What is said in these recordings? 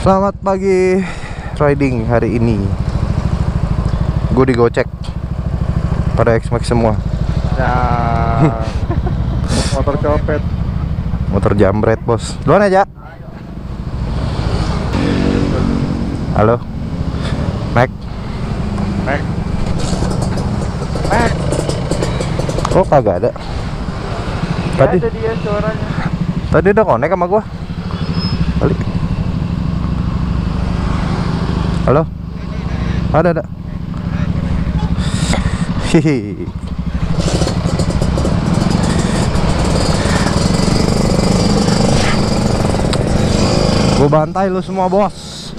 Selamat pagi. Riding hari ini. Gue digocek. Pada X-Max semua. Nah, motor copet. Motor jambret bos. Duluan aja. Halo? Mac? Mek. Mek. Kok kagak ada. Tadi Ada dia suaranya. Tadi udah connect sama gua. Balik Halo? Ada ada. Hihi. Gue bantai lu semua bos.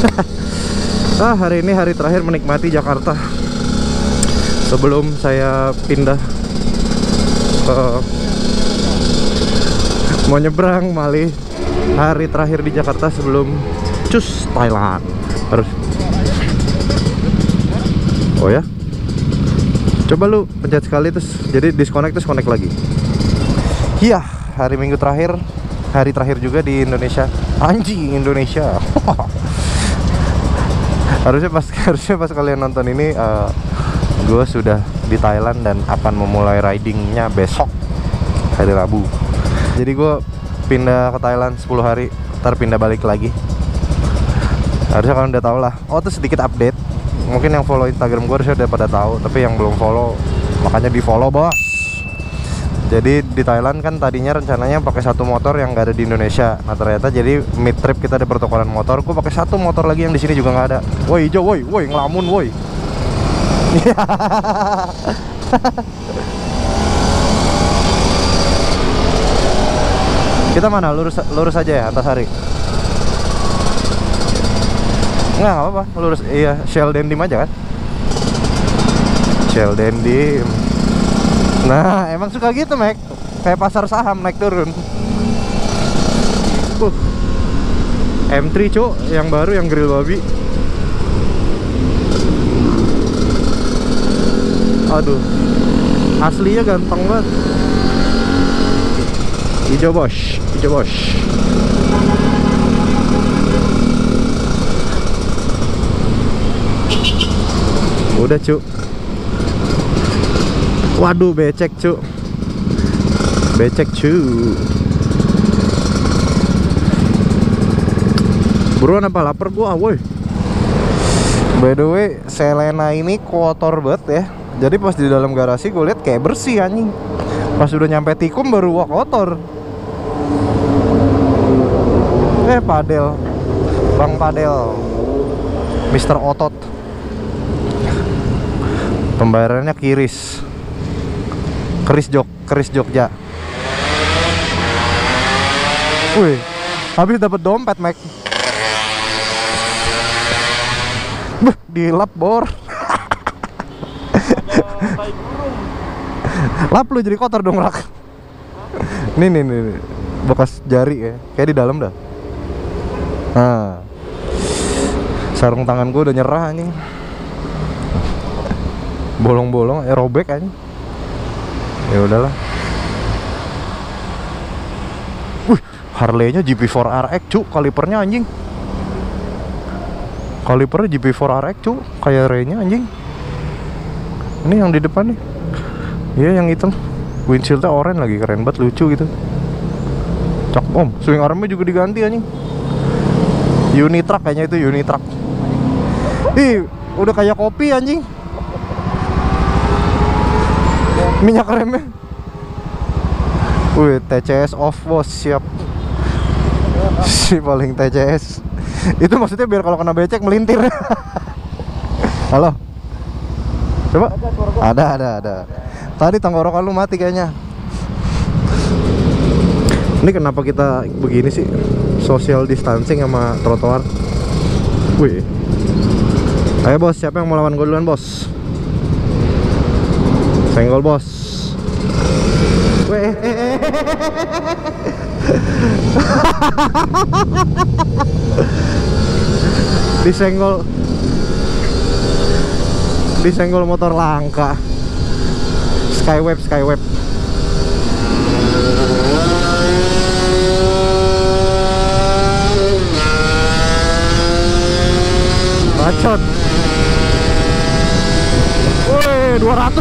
Ah hari ini hari terakhir menikmati Jakarta. Sebelum saya pindah ke mau nyebrang Mali hari terakhir di Jakarta sebelum cus Thailand. Harus. Oh ya? Coba lu pencet sekali terus jadi disconnect terus connect lagi. Iya hari minggu terakhir hari terakhir juga di Indonesia. Anjing Indonesia. Harusnya pas harusnya pas kalian nonton ini gue sudah di Thailand dan akan memulai ridingnya besok hari Rabu. Jadi gue pindah ke Thailand 10 hari ntar pindah balik lagi. Harusnya kalian udah tau lah oh tuh sedikit update. Mungkin yang follow Instagram gue harusnya udah pada tahu tapi yang belum follow makanya di follow bos. Jadi di Thailand kan tadinya rencananya pakai satu motor yang gak ada di Indonesia. Nah ternyata jadi mid trip kita ada pertukaran motor gue pakai satu motor lagi yang di sini juga nggak ada. Woi hijau woi woi ngelamun woi Kita mana? Lurus lurus aja ya Antasari. Enggak, apa-apa. Lurus iya, Shell Dendim aja kan? Shell Dendim. Nah, emang suka gitu, Mek. Kayak pasar saham naik turun. Uh. M3, Cuk, yang baru yang grill babi. Aduh Aslinya ganteng banget Hijau bos Bos Udah cu Waduh becek cu Becek cu Buruan apa? Lapar gua woi. By the way, Selena ini kotor banget ya. Jadi pas di dalam garasi gue lihat kayak bersih anjing. Pas udah nyampe tikum baru wah kotor eh padel bang padel Mister Otot. Pembayarannya kiris. Keris jok keris Jogja. Wih habis dapat dompet Mac. Beuh, dilap bor. Lap lu jadi kotor dong rak. Nih nih nih. bekas jari ya. Kayak di dalam dah nah sarung tangan gue udah nyerah anjing. Bolong-bolong eh robek anjing. Ya udahlah. Wih Harley-nya GP4 RX cu kalipernya anjing. Kalipernya GP4 RX cu kayak Ray-nya anjing. Ini yang di depan nih. Iya yang hitam. Windshieldnya oranye lagi keren banget lucu gitu. Cak om swing armnya juga diganti anjing Unitrack kayaknya itu Unitrack ih udah kayak kopi anjing. Minyak remnya. Wih, TCS off bos, siap. Si paling TCS Itu maksudnya biar kalau kena becek melintir. Halo? Coba? Ada, ada, ada. Tadi tenggorokan lu mati kayaknya. Ini kenapa kita begini sih Social distancing sama trotoar. Wih. Ayo bos, siapa yang mau lawan gue duluan bos? Senggol bos. Weh. Eh. Disenggol. Disenggol motor langka. Skyweb, Skyweb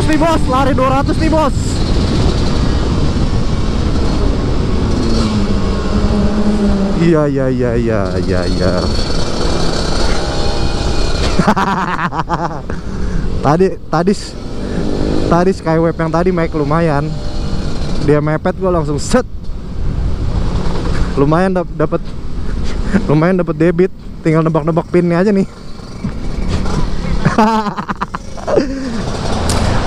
nih bos, lari 200 nih bos. Iya iya iya iya iya iya. tadi tadi tadi skywave yang tadi Mike lumayan. Dia mepet gua langsung set. Lumayan dap dapat lumayan dapat debit. Tinggal nebak-nebak pinnya aja nih.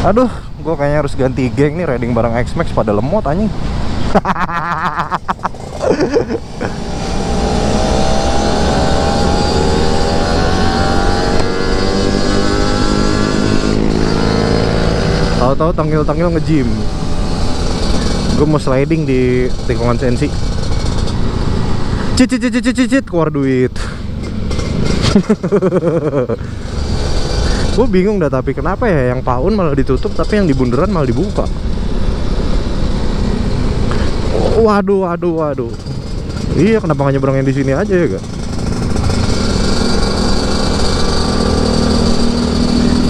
Aduh, gue kayaknya harus ganti geng nih riding bareng X-Max pada lemot anjing. Tahu-tahu tangil-tangil nge-gym. Gue mau sliding di tikungan sensi. Cicit cicit cicit cicit keluar duit. gue bingung dah tapi kenapa ya? Yang paun malah ditutup tapi yang di bundaran malah dibuka. Waduh waduh waduh. Iya kenapa nggak nyebrangin di sini aja ya gak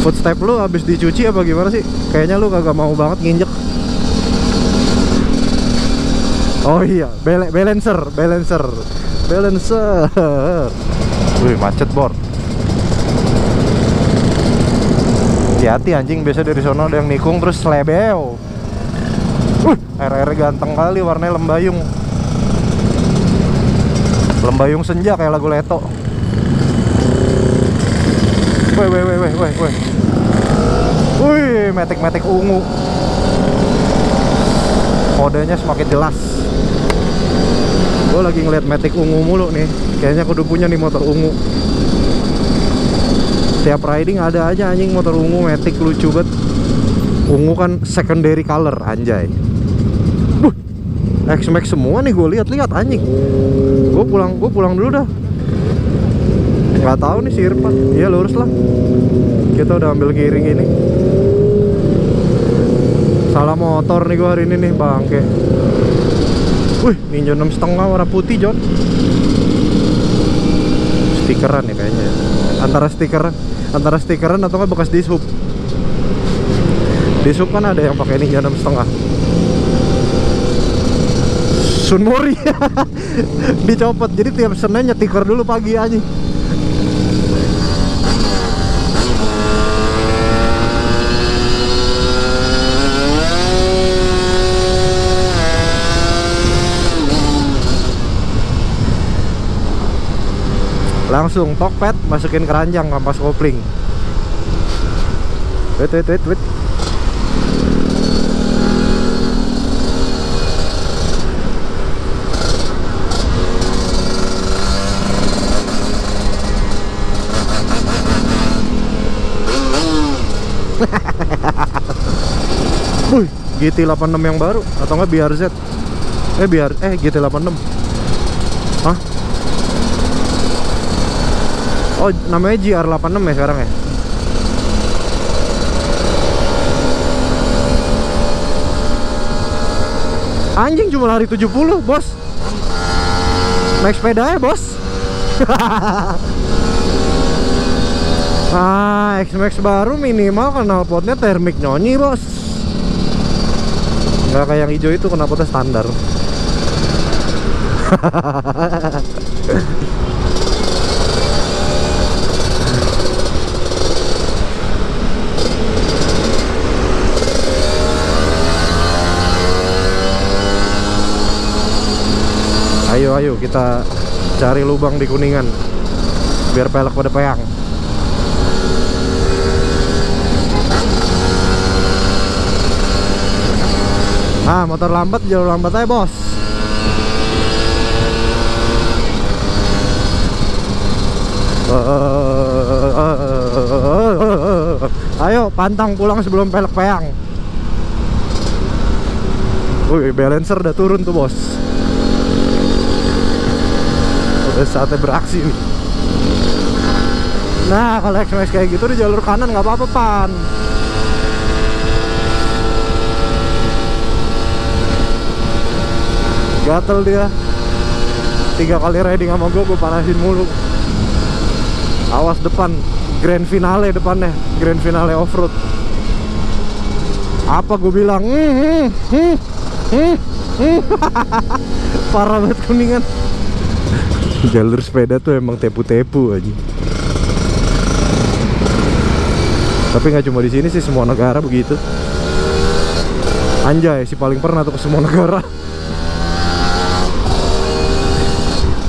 footstep lu habis dicuci apa gimana sih? Kayaknya lu kagak mau banget nginjek. Oh iya bal balancer balancer balancer. Wih macet bor hati-hati anjing. Biasa dari sono ada yang nikung terus slebeo uh air ganteng kali warnanya lembayung. Lembayung senja kayak lagu leto. Weh weh weh weh weh weh. Wih metik-metik ungu. Kodenya semakin jelas. Gue lagi ngeliat metik ungu mulu nih. Kayaknya kudu punya nih motor ungu tiap riding ada aja anjing motor ungu metik lucu banget. Ungu kan secondary color anjay. Buh, X-Max semua nih gue lihat-lihat anjing. Gue pulang gue pulang dulu dah. Nggak tahu nih si Irfan. Iya lurus lah. Kita udah ambil giring ini. Salah motor nih gue hari ini nih bangke. Wih ninja enam setengah warna putih John stikeran ya kayaknya. Antara stikeran antara stikeran atau bekas dishub. Dishub kan ada yang pakai ninja enam setengah. Sunmori. Dicopot. Jadi tiap Senin nyetikar dulu pagi aja langsung tokpet masukin keranjang kampas kopling wait wait wait wait Wih, GT86 yang baru atau enggak BRZ? Eh biar eh GT86. Hah? Oh, namanya GR86 ya sekarang ya? Anjing cuma lari 70, Bos. Naik sepeda ya, Bos. ah, X-Max baru minimal knalpotnya termik nyonyi, Bos. Nggak kayak yang hijau itu knalpotnya standar. Ayo ayo kita cari lubang di kuningan biar pelek pada peyang. Ah motor lambat jalur lambat aja bos. Ayo pantang pulang sebelum pelek peyang. Wih balancer udah turun tuh bos udah saatnya beraksi nih nah kalau X-Max kayak gitu di jalur kanan nggak apa-apa pan gatel dia tiga kali riding sama gue gue panasin mulu awas depan grand finale depannya grand finale off-road Apa gue bilang? Hmm, hmm, hmm, hmm, hmm. Parah banget kuningan. Jalur sepeda tuh emang tepu-tepu aja. Tapi nggak cuma di sini sih semua negara begitu. Anjay, si paling pernah tuh ke semua negara.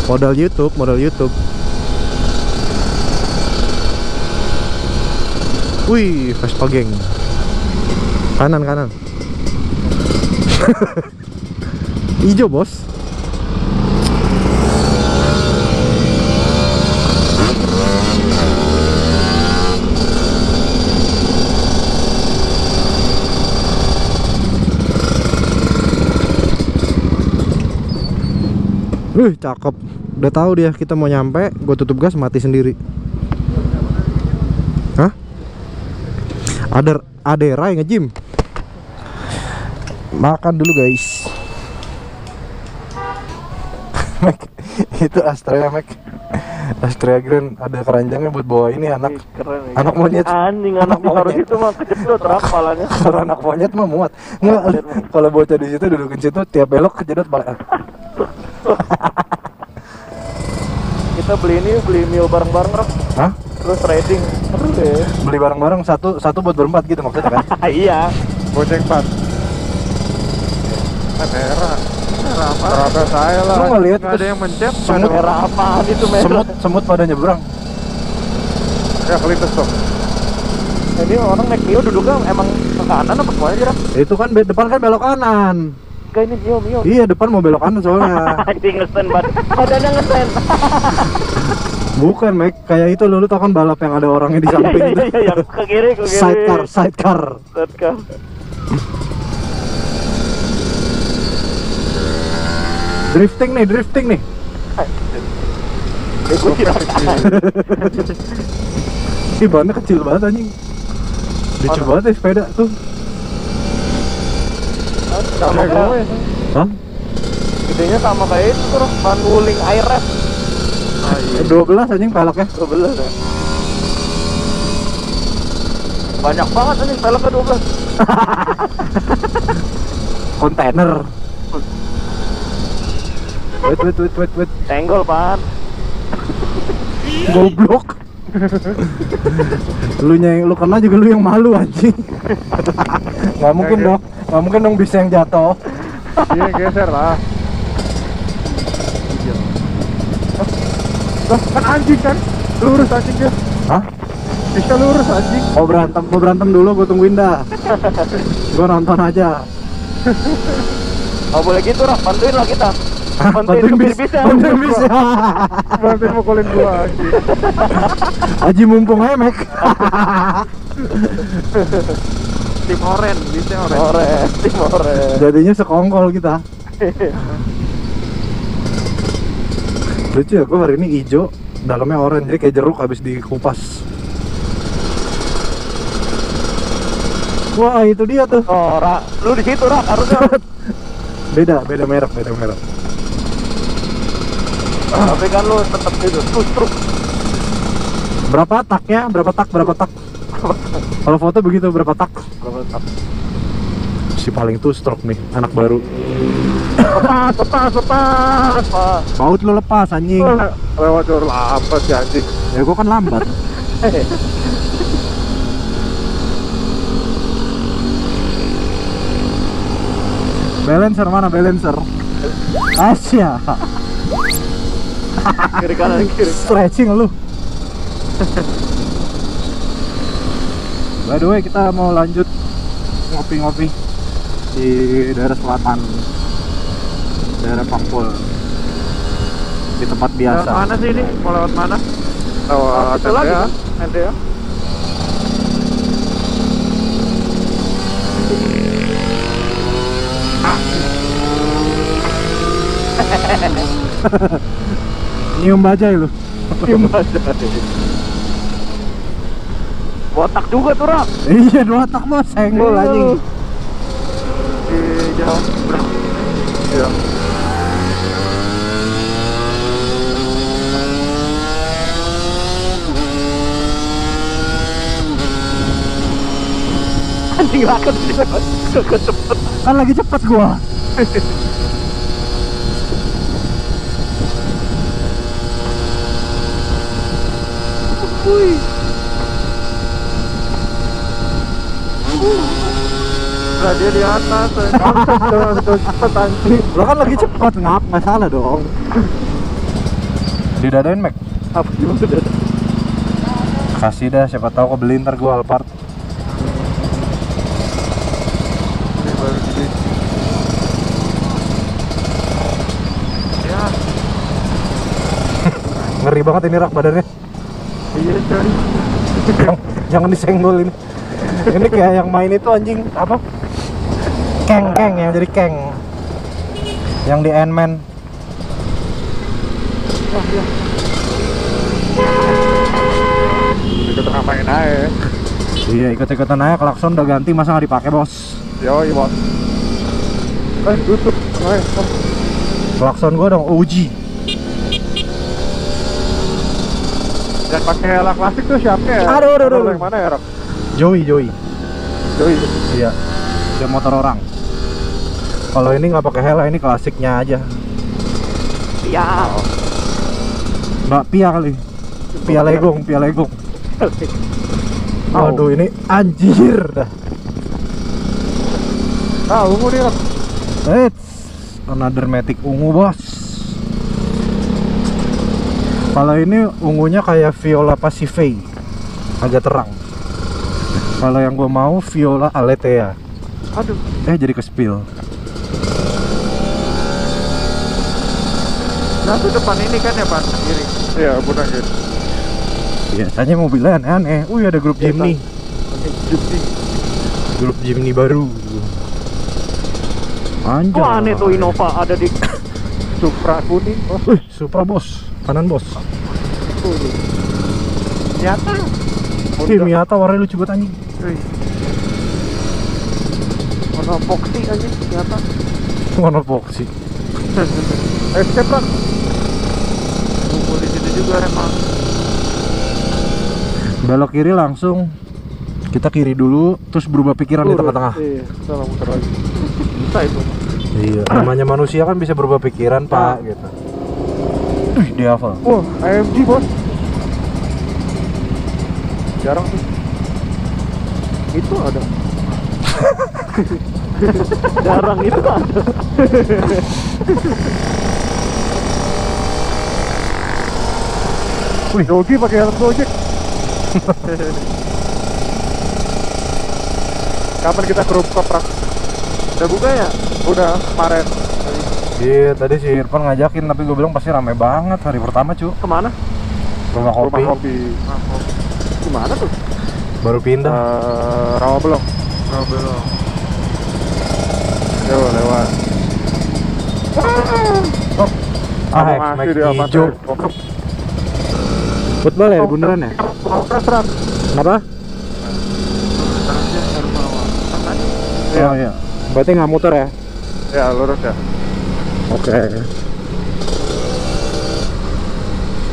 Modal YouTube, modal YouTube. Wih, Vespa geng. Kanan kanan. Ijo bos. Wih, cakep. Udah tahu dia kita mau nyampe, gue tutup gas mati sendiri. Hah? Ada ada Rai nge-gym. Makan dulu, guys. Mek, itu Astrea, Mek. Astrea Grand ada keranjangnya buat bawa ini anak Keren ya. anak monyet. Anjing Anak anak ditaruh situ mah kejedot rapalannya. Kalau anak monyet mah muat. Nggak, kalau bocah di situ dudukin situ tiap belok kejedot balik. Kita beli ini beli meal bareng-bareng Rob. Hah? Terus riding. Seru deh. Beli bareng-bareng satu satu buat berempat gitu maksudnya kan? iya. Gojek Pan. Kan merah. Merah apa? Terapet saya lah. Lu lihat Nggak ada yang mencet. semut- Merah apaan itu merah? Semut semut pada nyebrang. Ya kelindes dong. Ini orang naik Mio duduknya emang ke kanan apa ke mana sih? Itu kan depan kan belok kanan. Kayak ini Mio Mio. Iya depan mau belok kanan soalnya. Anjing ngesen banget. Badannya ngesen. Bukan Mek, kayak itu lu, lu tau kan balap yang ada orangnya di samping Iya itu. iya iya yang ke kiri ke kiri. Sidecar, sidecar. Sidecar. Drifting nih, drifting nih. Eh, gue. Ih, bannya kecil banget anjing. Lucu banget ya sepeda tuh. Sama Kayak gue. Hah? gedenya sama kayak itu tuh. Ban wuling air rap. Ah, iya. 12 anjing peleknya. 12 ya. Banyak banget anjing peleknya 12. Kontainer. Wait, wait, wait, wait, wait. Tenggol pan. Goblok. lu yang lu kena juga lu yang malu anjing. Gak mungkin Kayak dong. Gak mungkin dong bisa yang jatuh. Iya geser lah. Lah, kan anjing kan? Lurus anjing dia. Hah? Bisa lurus anjing. Mau berantem, mau berantem dulu gue tungguin dah. gue nonton aja. Oh boleh gitu Rob, bantuin lah kita. Bantuin bis, bisa. bantuin bis. Bantuin mukulin gua anjing. Haji mumpung aja Mek. Tim oren, bisa oren. Oren, tim oren. Jadinya sekongkol kita. Lucu ya, gue hari ini hijau, dalamnya oranye, jadi kayak jeruk habis dikupas. Wah, itu dia tuh. Oh, Ra, lu di situ Ra, harusnya. Beda, beda merek, beda merek. Tapi kan lu tetap itu, terus terus. Berapa taknya? Berapa tak? Berapa tak? Kalau foto begitu berapa tak? Berapa tak? Si paling tuh stroke nih, anak baru. Lepas, lepas, lepas. Baut lu lepas anjing. Lewat jalur lambat si anjing. Ya gua kan lambat. Balancer mana balancer? Asia. Kiri kanan kiri. Stretching lu. By the way, kita mau lanjut ngopi-ngopi di daerah selatan. Daerah Pangpul. Di tempat Lewat biasa. mana sih ini? Mau lewat mana? Lewat Itu lagi kan? Nanti ya. Nyium bajai lu. Botak juga tuh Ra. iya, dua tak bos, senggol Iya. anjing. Di jauh seberang. Iya. Anjing kan Gak cepet Kan lagi cepet gua. Wih Nah dia di atas udah cepet anjing Lo kan lagi cepet ngap, nggak salah dong. Didadain Mac. Apa gimana Kasih dah siapa tahu kebeli ntar gua Alphard. Ya Ngeri banget ini rak badannya. Iya coy jangan, jangan disenggol ini. Ini kayak yang main itu anjing apa? Keng keng yang jadi keng. Yang di Ant-Man. Ikut ngapain aja Iya ikut-ikutan aja klakson udah ganti masa nggak dipakai bos. Yoi bos Eh tutup oh. Klakson gua dong OG. Yang pakai helm klasik tuh siapa ya? Aduh, aduh, aduh. Yang mana ya Rok? Joey Joey. Joey Iya. Dia motor orang. Kalau ini nggak pakai helm ini klasiknya aja. Ya Mbak Pia kali. Pia Legong, Pia Legong. Waduh ini anjir dah. Ah ungu Rok Eits, another Matic ungu bos. Kalau ini ungunya kayak Viola Pacific, agak terang. Kalau yang gue mau Viola Aletea. Aduh Eh jadi ke spill. Nah tuh depan ini kan ya Pak Kiri Iya benar gitu Biasanya mobilnya aneh-aneh. Wih ada grup Jimny, grup Jimny baru. Anjir. Kok aneh tuh Innova ada di Supra kuning bos Wih, Supra bos, kanan bos. Wih, Miata warnanya lucu banget anjing. Wih. Warna boxy aja nyata Warna boxy. Escape Rok Kumpul di situ juga emang. Belok kiri langsung. Kita kiri dulu, terus berubah pikiran di tengah-tengah. Iya Salah muter lagi. Bisa itu. Iya, namanya manusia kan bisa berubah pikiran, Pak, gitu. Wih, dia hafal. Wah. AMG bos. Jarang tuh Itu ada Jarang itu ada Wih Yogi pakai helm Gojek Kapan kita ke Rok? Udah buka ya? Udah kemarin Iya, tadi si Irfan ngajakin, tapi gue bilang pasti rame banget hari pertama, cu. Ke mana? Rumah kopi, Rumah kopi Gimana tuh? Baru pindah. Eh, Rawa belum? Oh belum Yo lewat ah, Abang Max apa hijau. Football ya, beneran ya? Kenapa? Iya. Oh iya. Berarti nggak muter ya? Ya lurus ya Oke.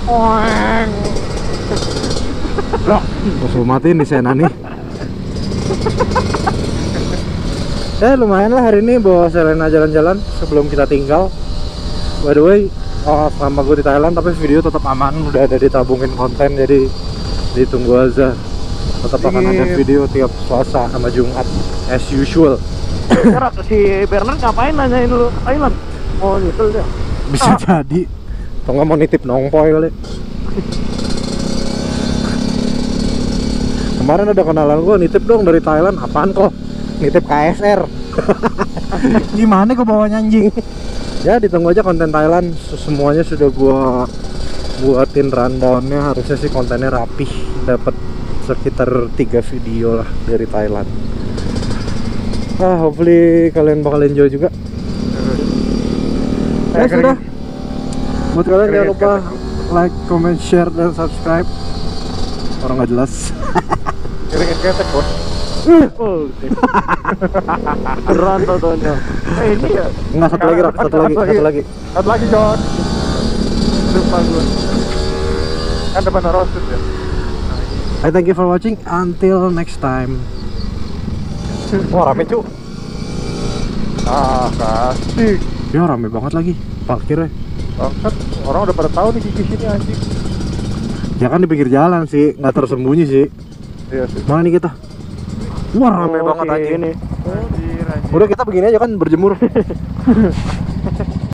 Loh Terus matiin di sana nih. Eh lumayan lah hari ini bawa Selena jalan-jalan sebelum kita tinggal. By the way, oh, selama gue di Thailand tapi video tetap aman, udah ada ditabungin konten jadi ditunggu aja. Tetap akan ada video tiap Selasa sama Jumat as usual. Si Bernard ngapain nanyain lu ke Thailand? Oh nyesel dia Bisa jadi. Atau nggak mau nitip nongpoy kali. Kemarin ada kenalan gue nitip dong dari Thailand. Apaan kok? Nitip KSR. Gimana gue bawa anjing? ya ditunggu aja konten Thailand. Semuanya sudah gua buatin rundownnya. Harusnya sih kontennya rapih. Dapat sekitar tiga video lah dari Thailand. Ah, hopefully kalian bakal enjoy juga. Ya Eh, sudah. Buat kalian jangan lupa like, comment, share, dan subscribe. Orang nggak jelas. Ketek bos Oh Keren tontonnya Eh ini ya Enggak satu lagi. Satu lagi, satu lagi. Satu lagi John Lupa gue Kan depan roasted ya I thank you for watching. Until next time. Wah rame cu Ah, kasih. Ya rame banget lagi parkirnya Bangsat, orang udah pada tahu nih di sini anjing. Ya kan di pinggir jalan sih, nggak tersembunyi sih Iya sih. Mana nih kita? Wah rame Oh, banget anjing Ini. Udah kita begini aja kan berjemur